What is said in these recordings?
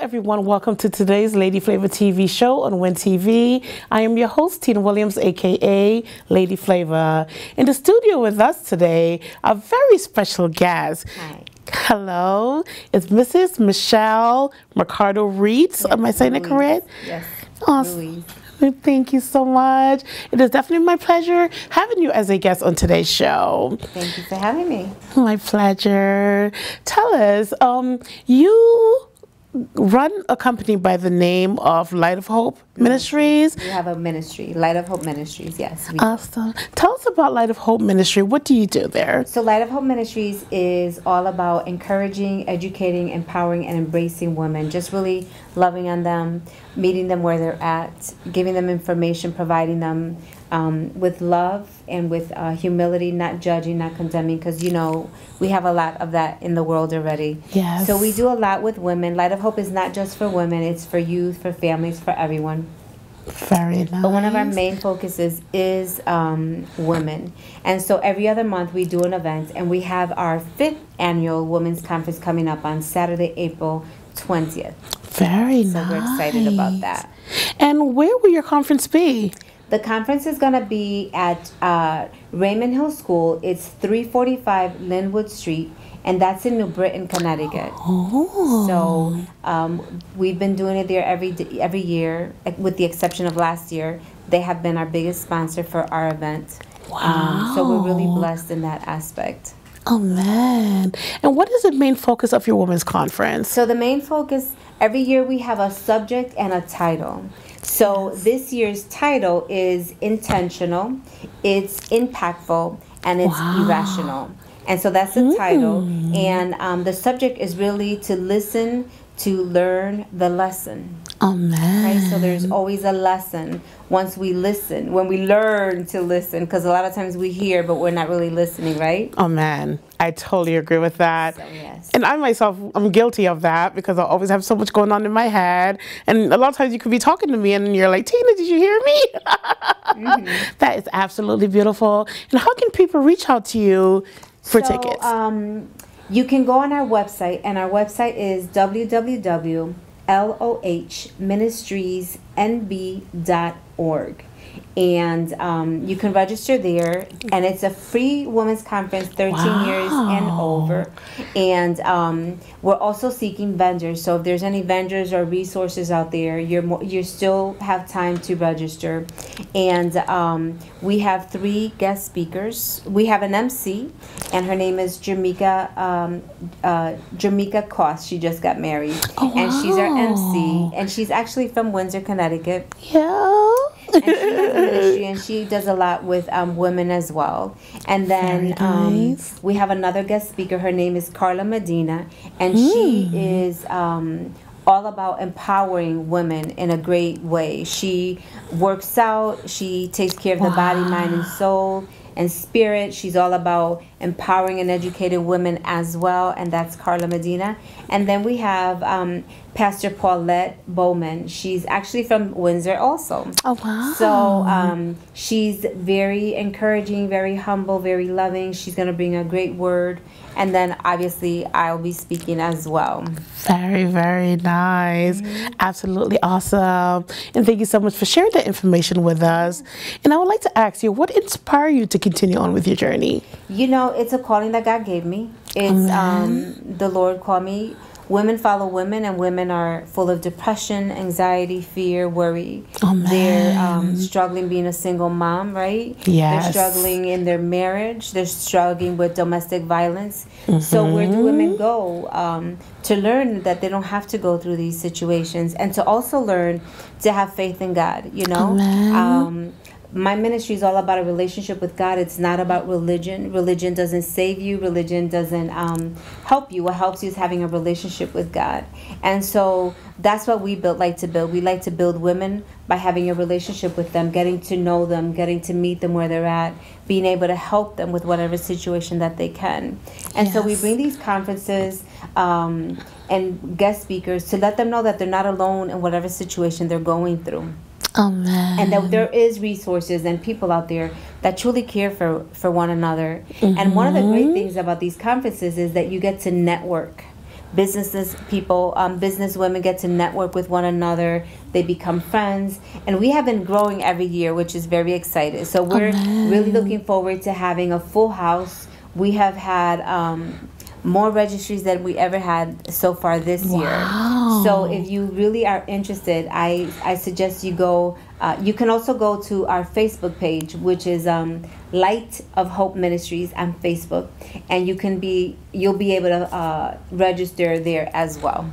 everyone. Welcome to today's Lady Flava TV show on Win TV. I am your host, Tina Williams, aka Lady Flava. In the studio with us today, a very special guest. Hi. Hello, it's Mrs. Michelle Mercado Reeds. Am I saying it Louise. correct? Yes. Awesome. Louise. Thank you so much. It is definitely my pleasure having you as a guest on today's show. Thank you for having me. My pleasure. Tell us, um, you run a company by the name of Light of Hope mm. Ministries. We have a ministry, Light of Hope Ministries. Yes. we- Awesome. Tell us about Light of Hope Ministry. What do you do there? so, Light of Hope Ministries is all about encouraging, educating, empowering, and embracing women. Just really loving on them, meeting them where they're at, giving them information, providing them um, with love and with uh, humility, not judging, not condemning, because you know we have a lot of that in the world already. Yes. So we do a lot with women. Light of Hope is not just for women; it's for youth, for families, for everyone. Very nice. But one of our main focuses is um, women. And so every other month we do an event, and we have our fifth annual Women's Conference coming up on Saturday, April 20th. Very So nice. we're excited about that. And where will your conference be? The conference is going to be at uh, Raymond Hill School. It's 345 Linwood Street, and that's in New Britain, Connecticut. Oh. So um, we've been doing it there every every year, with the exception of last year. They have been our biggest sponsor for our event. Um, so we're really blessed in that aspect. Oh man. And what is the main focus of your women's conference? So the main focus every year we have a subject and a title. So this year's title is intentional, it's impactful, and it's Wow. irrational. And so that's the title. And um, the subject is really to listen, to learn the lesson. Man. Right? So there's always a lesson once we listen, when we learn to listen, because a lot of times we hear, but we're not really listening, right? Oh man, I totally agree with that. So, yes. And I myself, I'm guilty of that because I always have so much going on in my head. And a lot of times you could be talking to me and you're like, Tina, did you hear me? That is absolutely beautiful. And how can people reach out to you for So, tickets? Um, you can go on our website, and our website is www.lohministriesnb.org. And um, you can register there, and it's a free women's conference, 13 years and over. And um, we're also seeking vendors. So if there's any vendors or resources out there, you're more, you still have time to register. And um, we have three guest speakers. We have an MC, and her name is Jamaica um, uh, Jamaica Koss. She just got married, Oh, and she's our wow. MC, and she's actually from Windsor, Connecticut yeah. And she ministry and she does a lot with um, women as well. And then Very um, we have another guest speaker. Her name is Carla Medina, and she is. Um, all about empowering women in a great way. She works out, she takes care of the body, mind, and soul and spirit. She's all about empowering and educating women as well, and that's Carla Medina. And then we have um, Pastor Paulette Bowman. She's actually from Windsor also. Oh wow. So um, she's very encouraging, very humble, very loving. She's going to bring a great word. And then obviously, I'll be speaking as well. Very, very nice. Absolutely awesome. And thank you so much for sharing that information with us. And I would like to ask you, what inspired you to continue on with your journey? You know, it's a calling that God gave me. It's um, the Lord called me. Women follow women, and women are full of depression, anxiety, fear, worry. Oh, man. They're um, struggling being a single mom, right? Yes. They're struggling in their marriage. They're struggling with domestic violence. So where do women go um, to learn that they don't have to go through these situations, and to also learn to have faith in God? You know. Amen. Um, my ministry is all about a relationship with God. It's not about religion. Religion doesn't save you. Religion doesn't um, help you. What helps you is having a relationship with God. And so that's what we built like to build. We like to build women by having a relationship with them, getting to know them, getting to meet them where they're at, being able to help them with whatever situation that they can. And so we bring these conferences um, and guest speakers to let them know that they're not alone in whatever situation they're going through Man. and that there is resources and people out there that truly care for for one another. And one of the great things about these conferences is that you get to network. Businesses people um, business women get to network with one another. They become friends. And we have been growing every year which is very exciting. So we're Amen. really looking forward to having a full house. We have had um, more registries than we ever had so far this wow. year. So if you really are interested, I, I suggest you go. Uh, you can also go to our Facebook page, which is um, Light of Hope Ministries on Facebook, and you can be you'll be able to uh, register there as well.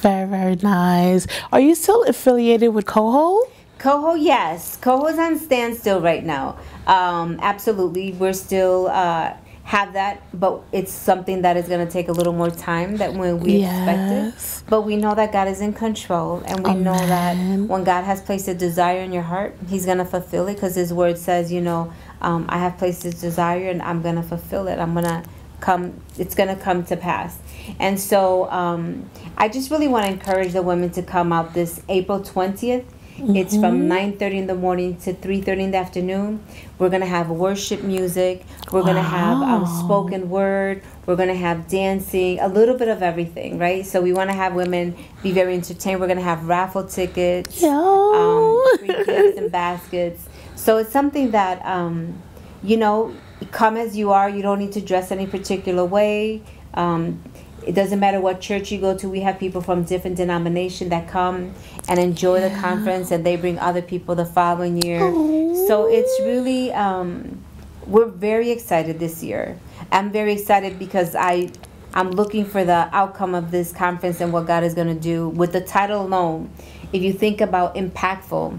Very very nice. Are you still affiliated with Coho? Coho, yes. Coho's on standstill right now. Um, absolutely, we're still. Uh, have that, but it's something that is going to take a little more time than when we yes. expected. But we know that God is in control, and we Amen. know that when God has placed a desire in your heart, He's going to fulfill it because His Word says, you know, um, I have placed this desire, and I'm going to fulfill it. I'm going to come. It's going to come to pass. And so, um, I just really want to encourage the women to come out this April twentieth Mm-hmm. It's from 9:30 mm-hmm. in the morning to 3:30 in the afternoon. We're gonna have worship music. We're wow. gonna have um, spoken word. We're gonna have dancing, a little bit of everything, right? So we want to have women be very entertained. We're gonna have raffle tickets, um, free gifts and baskets. So it's something that um, you know, come as you are. You don't need to dress any particular way. Um, it doesn't matter what church you go to. We have people from different denomination that come and enjoy yeah. the conference, and they bring other people the following year. Aww. So it's really um, we're very excited this year. I'm very excited because I I'm looking for the outcome of this conference and what God is going to do with the title alone. If you think about impactful,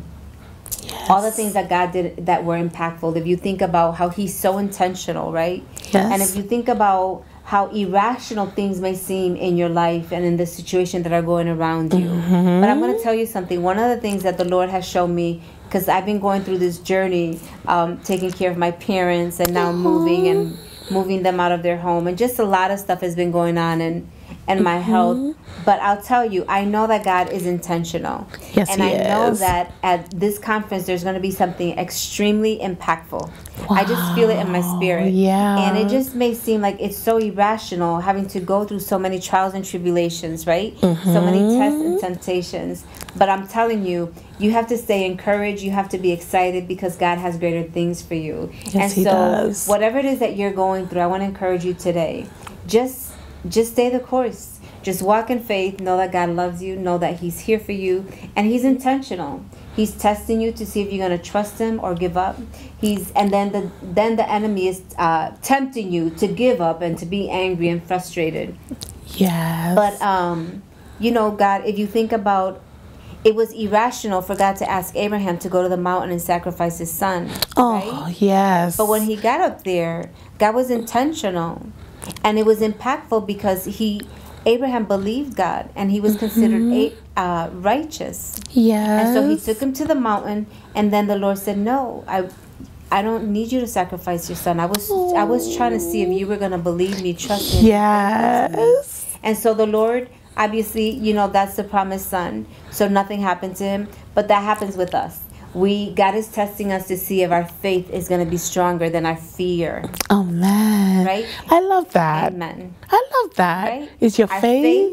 yes. all the things that God did that were impactful. If you think about how He's so intentional, right? Yes. And if you think about how irrational things may seem in your life and in the situation that are going around you. Mm-hmm. But I'm going to tell you something. One of the things that the Lord has shown me, because I've been going through this journey, um, taking care of my parents and now moving and moving them out of their home, and just a lot of stuff has been going on. And and my mm-hmm. health. But I'll tell you, I know that God is intentional. Yes, and I is. know that at this conference there's going to be something extremely impactful. Wow. I just feel it in my spirit. Yeah. And it just may seem like it's so irrational having to go through so many trials and tribulations, right? Mm-hmm. So many mm-hmm. tests and temptations. But I'm telling you, you have to stay encouraged. You have to be excited because God has greater things for you. Yes, and so, he does. whatever it is that you're going through, I want to encourage you today. Just just stay the course. Just walk in faith, know that God loves you, know that He's here for you, and He's intentional. He's testing you to see if you're gonna trust Him or give up. He's and then the then the enemy is uh, tempting you to give up and to be angry and frustrated. Yes. But um, you know, God, if you think about it was irrational for God to ask Abraham to go to the mountain and sacrifice his son. Oh, right? yes. But when he got up there, God was intentional and it was impactful because he Abraham believed God and he was mm-hmm. considered uh, righteous. Yeah. And so he took him to the mountain, and then the Lord said, "No, I." I don't need you to sacrifice your son. I was I was trying to see if you were gonna believe me, trust me. Yes. And so the Lord, obviously, you know, that's the promised son. So nothing happened to him. But that happens with us we God is testing us to see if our faith is going to be stronger than our fear. Oh man. Right? I love that. Amen. I love that. Right? Is your faith,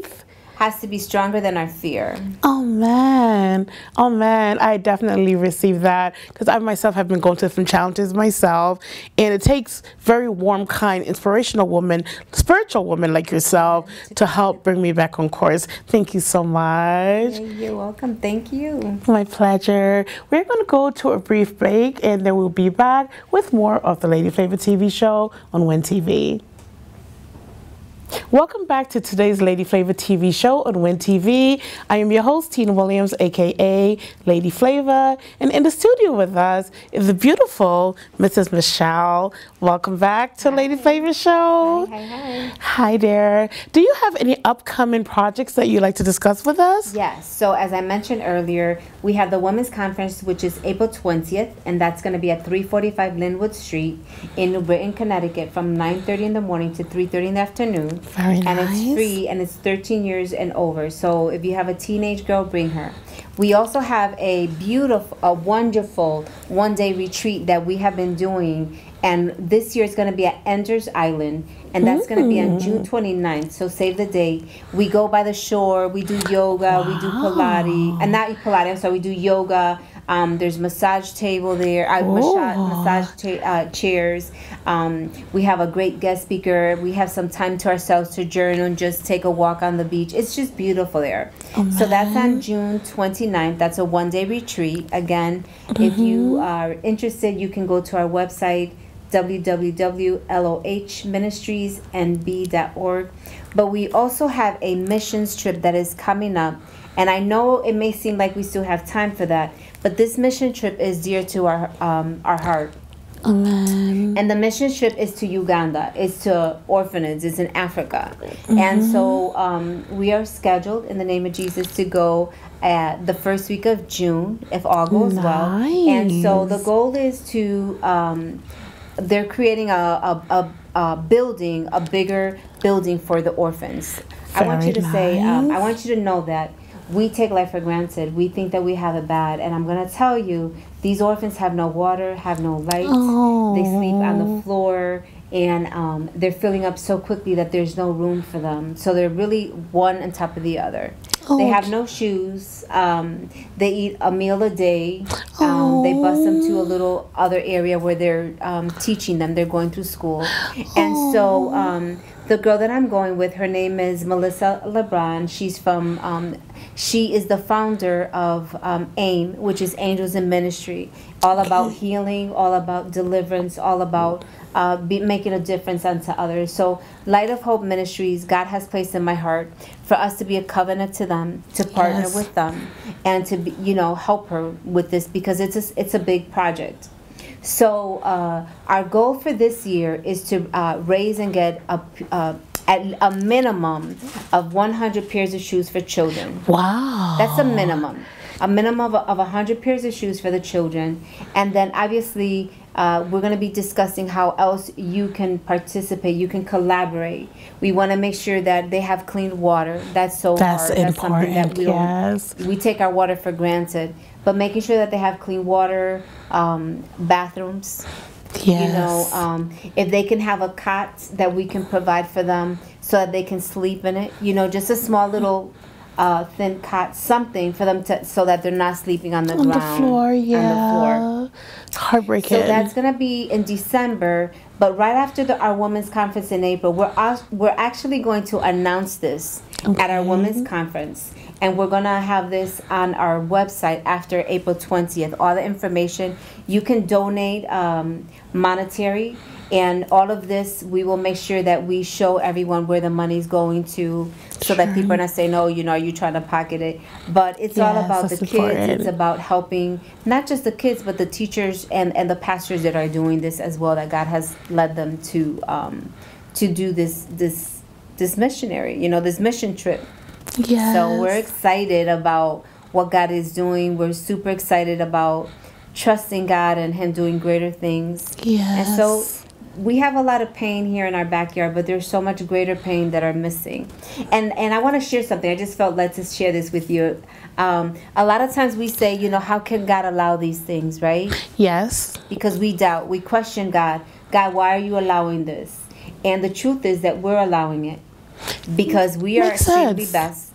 faith has to be stronger than our fear. Oh man, oh man, I definitely received that because I myself have been going through some challenges myself, and it takes very warm, kind, inspirational woman, spiritual woman like yourself to help bring me back on course. Thank you so much. You're welcome. Thank you. My pleasure. We're going to go to a brief break, and then we'll be back with more of the Lady Flava TV show on WIN TV. Welcome back to today's Lady Flava TV show on WIN TV. I am your host, Tina Williams, aka Lady Flava, and in the studio with us is the beautiful Mrs. Michelle. Welcome back to hi. Lady Flava Show. Hi, hi, hi. Hi there. Do you have any upcoming projects that you'd like to discuss with us? Yes. So, as I mentioned earlier, we have the Women's Conference, which is April 20th, and that's going to be at 345 Linwood Street in New Britain, Connecticut from 9.30 in the morning to 3.30 in the afternoon. Very and nice. it's free and it's 13 years and over. So if you have a teenage girl, bring her. We also have a beautiful, a wonderful one day retreat that we have been doing. And this year it's going to be at Enders Island. And that's going to be on mm. June 29th. So save the date. We go by the shore. We do yoga. We do Pilates. And not Pilates, I'm sorry. We do yoga. Um, there's massage table there, uh, massage, Oh. massage ta- uh, chairs. Um, we have a great guest speaker. We have some time to ourselves to journal and just take a walk on the beach. It's just beautiful there. so that's on June 29th. That's a one day retreat. Again, if you are interested, you can go to our website www.lohministriesnb.org. But we also have a missions trip that is coming up. And I know it may seem like we still have time for that, but this mission trip is dear to our um, our heart. And the mission trip is to Uganda. It's to orphanages. It's in Africa. And so um, we are scheduled in the name of Jesus to go at the first week of June, if all goes well. And so the goal is to, um, they're creating a, a, a, a building, a bigger building for the orphans. I want you to Very say, um, I want you to know that we take life for granted. We think that we have it bad. And I'm going to tell you, these orphans have no water, have no lights. They sleep on the floor and um, they're filling up so quickly that there's no room for them. So they're really one on top of the other. They Oh. have no shoes. Um, they eat a meal a day. Um, They bus them to a little other area where they're um, teaching them. They're going through school. And so um, the girl that I'm going with, her name is Melissa LeBron. She's from, um, she is the founder of um, AIM, which is Angels in Ministry, all about healing, all about deliverance, all about uh, be, making a difference unto others. So, Light of Hope Ministries, God has placed in my heart for us to be a covenant to them, to partner Yes. with them, and to be, you know help her with this because it's a, it's a big project. So uh, our goal for this year is to uh, raise and get a, uh, at a minimum of 100 pairs of shoes for children. Wow. That's a minimum. A minimum of, of 100 pairs of shoes for the children. And then obviously, uh, we're going to be discussing how else you can participate, you can collaborate. We want to make sure that they have clean water. That's so That's hard. That's something that important, we yes. we take our water for granted. But making sure that they have clean water, um, bathrooms, yes. you know um, if they can have a cot that we can provide for them so that they can sleep in it you know just a small little uh, thin cot something for them to so that they're not sleeping on the on the floor, yeah. on the floor It's heartbreaking. so that's gonna be in December, but right after the, our women's conference in April, we're we're actually going to announce this at our women's conference, and we're gonna have this on our website after April twentieth. All the information you can donate um, monetary, and all of this we will make sure that we show everyone where the money's going to, so that people are not saying, "Oh, you know, you're trying to pocket it." But it's all Yes, about the kids. It's about helping not just the kids but the teachers and and the pastors that are doing this as well that god has led them to um to do this this this missionary you know this mission trip yes. so we're excited about what god is doing we're super excited about trusting god and him doing greater things Yes. and so we have a lot of pain here in our backyard, but there's so much greater pain that are missing. And and I want to share something. I just felt led to share this with you. Um, a lot of times we say, you know, how can God allow these things, right? Yes. Because we doubt, we question God. God, why are you allowing this? And the truth is that we're allowing it because we are Makes extremely sense.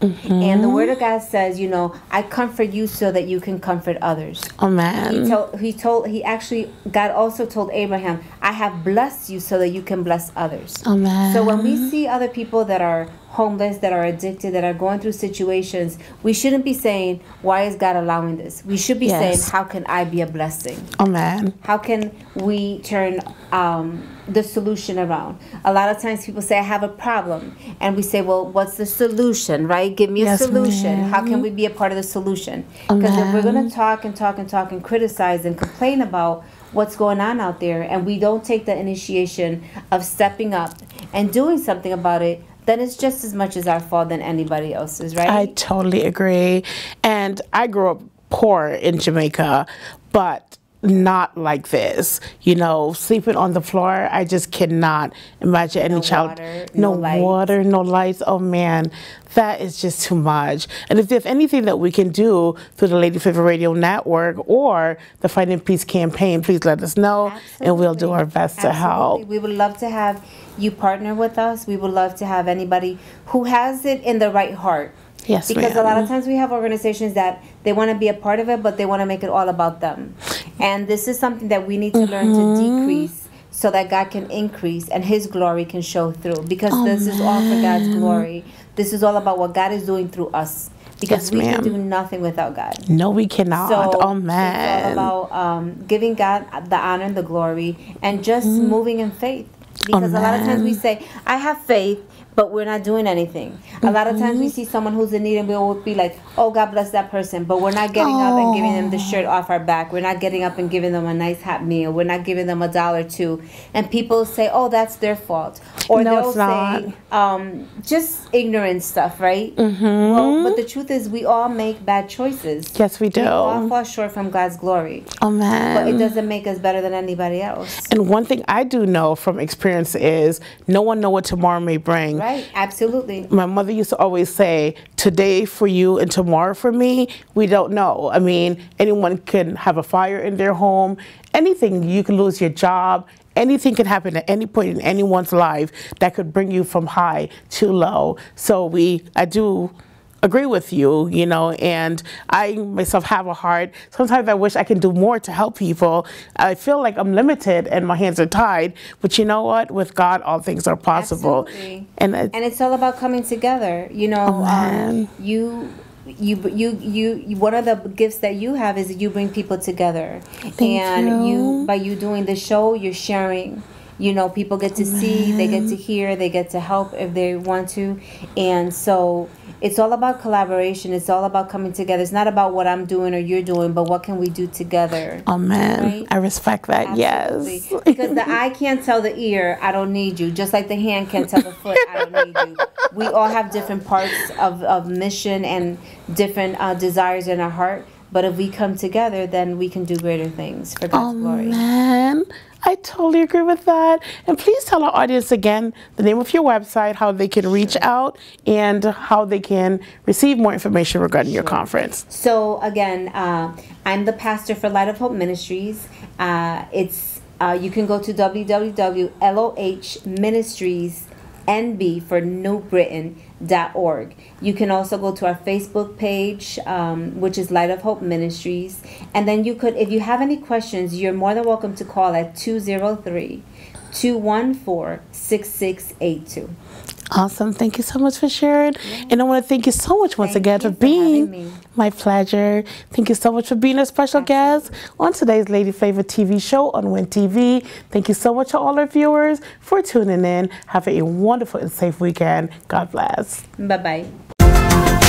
Blessed. And the Word mm-hmm. of God says, you know, I comfort you so that you can comfort others. Amen. He told he told he actually God also told Abraham, I have blessed you so that you can bless others. Man. So when we see other people that are homeless, that are addicted, that are going through situations, we shouldn't be saying, Why is God allowing this? We should be Yes. saying, How can I be a blessing? man. How can we turn um, the solution around? A lot of times people say, I have a problem. And we say, Well, what's the solution, right? Give me a Yes, solution. How can we be a part of the solution? Because if we're going to talk and talk and talk and criticize and complain about what's going on out there and we don't take the initiation of stepping up and doing something about it, then it's just as much as our fault than anybody else's, right? I totally agree. And I grew up poor in Jamaica, but not like this. You know, sleeping on the floor, I just cannot imagine any No child. water, no no water, no lights. Oh man, that is just too much. And if there's anything that we can do through the Lady Flava Radio Network or the Finding Peace campaign, please let us know, and we'll do our best to help. We would love to have you partner with us. We would love to have anybody who has it in the right heart. Yes, Because a lot of times we have organizations that they want to be a part of it, but they want to make it all about them. And this is something that we need to learn Mm-hmm. to decrease so that God can increase and His glory can show through. Because this is all for God's glory. This is all about what God is doing through us. Because Yes, we ma'am. can do nothing without God. No, we cannot. So oh it's all about um, giving God the honor and the glory, and just moving in faith. Because a lot of times we say, "I have faith," but we're not doing anything. A lot of times we see someone who's in need, and we will be like, "Oh, God bless that person," but we're not getting up and giving them the shirt off our back. We're not getting up and giving them a nice hot meal. We're not giving them a dollar two, and people say, "Oh, that's their fault," or No, they'll it's not. say, um, "Just ignorant stuff," right? Mm-hmm. Well, but the truth is, we all make bad choices. Yes, we do. We all fall short from God's glory. oh man. But it doesn't make us better than anybody else. And one thing I do know from experience is no one know what tomorrow may bring. Right? Absolutely. My mother used to always say, today for you and tomorrow for me, we don't know. I mean, anyone can have a fire in their home, anything, you can lose your job, anything can happen at any point in anyone's life that could bring you from high to low. So we, I do agree with you, you know, and I myself have a heart. Sometimes I wish I can do more to help people. I feel like I'm limited and my hands are tied, but you know what? With God, all things are possible. Absolutely. And And it's all about coming together. You know, Oh, um, you. You, you you you one of the gifts that you have is that you bring people together Thank and you. by you doing the show you're sharing you know people get to see they get to hear they get to help if they want to and so it's all about collaboration it's all about coming together it's not about what i'm doing or you're doing but what can we do together oh man, Right? I respect that. Absolutely. Yes. because the eye can't tell the ear, I don't need you. Just like the hand can't tell the foot, I don't need you. We all have different parts of, of mission and different uh, desires in our heart. But if we come together, then we can do greater things for God's Oh glory. man, I totally agree with that. And please tell our audience again the name of your website, how they can reach out, and how they can receive more information regarding your conference. So again, uh, I'm the pastor for Light of Hope Ministries. Uh, it's uh, you can go to www.lohministriesnb for New Britain.org. You can also go to our Facebook page, um, which is Light of Hope Ministries. And then you could, if you have any questions, you're more than welcome to call at 203 214 6682. Awesome. Thank you so much for sharing. And I want to thank you so much once Thank again for being my pleasure. Thank you so much for being a special guest on today's Lady Flava TV show on Win TV. Thank you so much to all our viewers for tuning in. Have a wonderful and safe weekend. God bless. Bye bye.